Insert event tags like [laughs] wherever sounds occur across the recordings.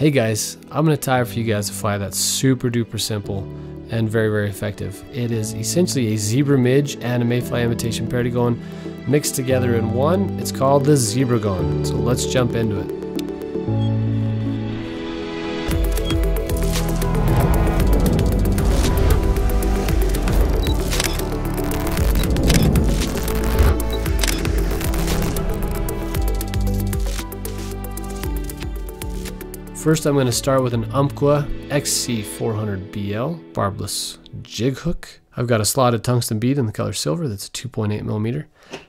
Hey guys, I'm going to tie for you guys a fly that's super duper simple and very, very effective. It is essentially a zebra midge and a mayfly imitation perdigon mixed together in one. It's called the zebragon. So let's jump into it. First I'm going to start with an Umpqua XC400BL barbless jig hook. I've got a slotted tungsten bead in the color silver that's 2.8 millimeter.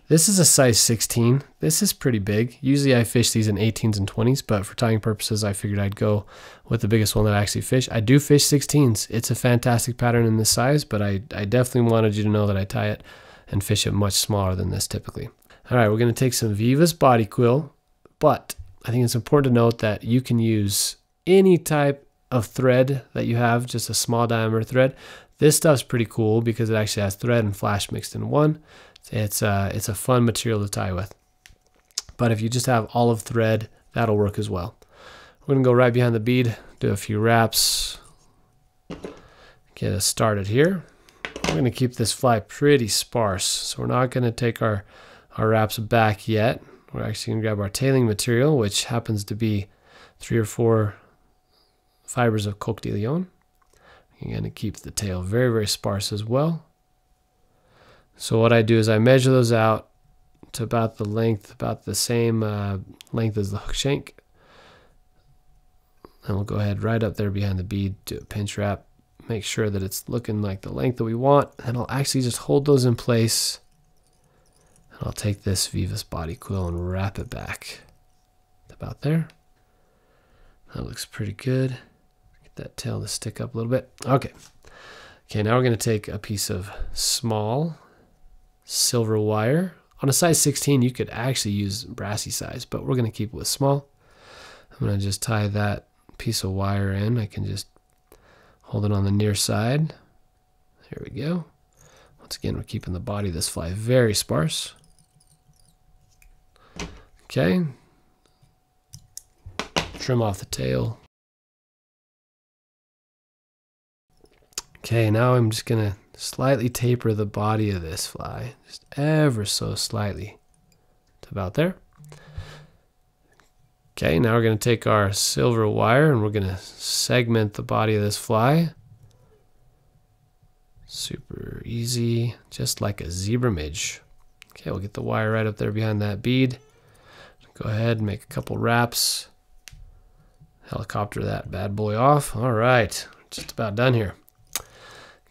This is a size 16. This is pretty big. Usually I fish these in 18s and 20s, but for tying purposes I figured I'd go with the biggest one that I actually fish. I do fish 16s. It's a fantastic pattern in this size, but I, I definitely wanted you to know that I tie it and fish it much smaller than this typically. All right, we're going to take some Veevus body quill, but I think it's important to note that you can use any type of thread that you have, just a small diameter thread. This stuff's pretty cool because it actually has thread and flash mixed in one. It's, uh, it's a fun material to tie with. But if you just have olive thread, that'll work as well. We're to go right behind the bead, do a few wraps, get us started here. We're to keep this fly pretty sparse, so we're not to take our, our wraps back yet. We're actually going to grab our tailing material, which happens to be three or four fibers of coq de leon. You're going to keep the tail very, very sparse as well. So what I do is I measure those out to about the length, about the same uh, length as the hook shank. And we'll go ahead right up there behind the bead, do a pinch wrap, make sure that it's looking like the length that we want. And I'll actually just hold those in place I'll take this Veevus body quill and wrap it back about there. That looks pretty good. Get that tail to stick up a little bit. Okay. Okay, now we're going to take a piece of small silver wire. On a size 16, you could actually use brassy size, but we're going to keep it with small. I'm going to just tie that piece of wire in. I can just hold it on the near side. There we go. Once again, we're keeping the body of this fly very sparse. Okay. Trim off the tail. Okay, now I'm just to slightly taper the body of this fly, just ever so slightly to about there. Okay, now we're to take our silver wire and we're to segment the body of this fly. Super easy, just like a zebra midge. Okay, we'll get the wire right up there behind that bead. Go ahead and make a couple wraps. Helicopter that bad boy off. All right, just about done here.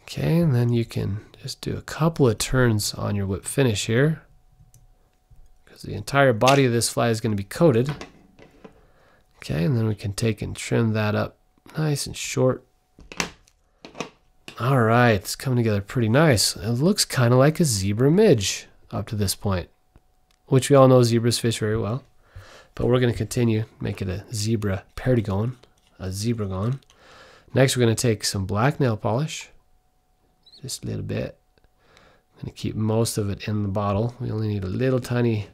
Okay, and then you can just do a couple of turns on your whip finish here because the entire body of this fly is going to be coated. Okay, and then we can take and trim that up nice and short. All right, it's coming together pretty nice. It looks kind of like a zebra midge up to this point, which we all know zebras fish very well. But we're going to continue, make it a zebra perdigon, a zebra zebragon. Next, we're going to take some black nail polish, just a little bit. I'm going to keep most of it in the bottle. We only need a little tiny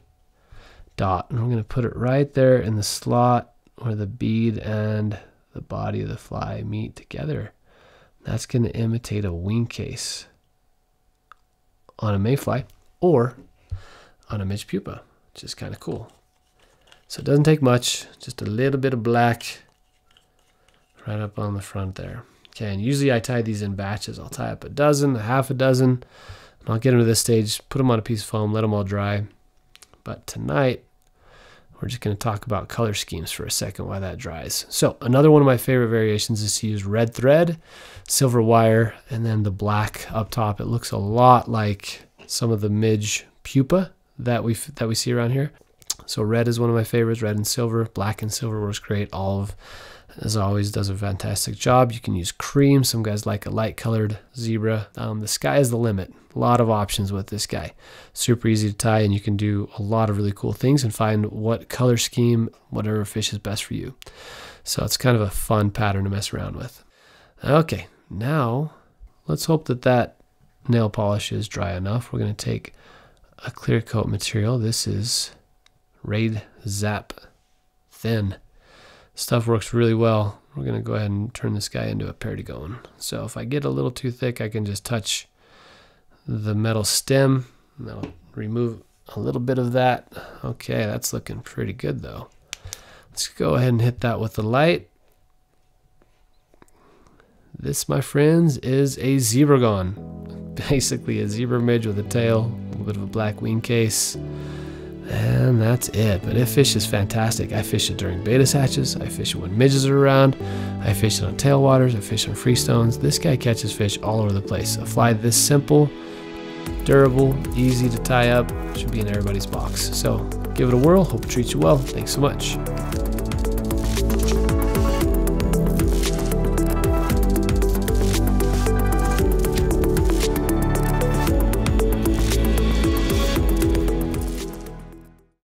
dot. And we're going to put it right there in the slot where the bead and the body of the fly meet together. That's going to imitate a wing case on a mayfly or on a midge pupa, which is kind of cool. So it doesn't take much, just a little bit of black right up on the front there. Okay, and usually I tie these in batches. I'll tie up a dozen, a half a dozen, and I'll get them to this stage, put them on a piece of foam, let them all dry. But tonight, we're just going to talk about color schemes for a second while that dries. So another one of my favorite variations is to use red thread, silver wire, and then the black up top. It looks a lot like some of the midge pupa that we that we see around here. So red is one of my favorites, red and silver. Black and silver works great. Olive, as always, does a fantastic job. You can use cream. Some guys like a light colored zebra. Um, the sky is the limit. A lot of options with this guy. Super easy to tie, and you can do a lot of really cool things and find what color scheme, whatever fish is best for you. So it's kind of a fun pattern to mess around with. Okay, now let's hope that that nail polish is dry enough. We're going to take a clear coat material. This is Raid Zap Thin. stuff works really well. We're going to go ahead and turn this guy into a perdigon. So if I get a little too thick, I can just touch the metal stem. And that'll remove a little bit of that. Okay, that's looking pretty good though. Let's go ahead and hit that with the light. This, my friends, is a zebragon. [laughs] Basically a zebra midge with a tail, a little bit of a black wing case. And that's it. But it fishes fantastic. I fish it during baetis hatches. I fish it when midges are around. I fish it on tailwaters. I fish on freestones. This guy catches fish all over the place. A fly this simple, durable, easy to tie up, should be in everybody's box. So give it a whirl. Hope it treats you well. Thanks so much.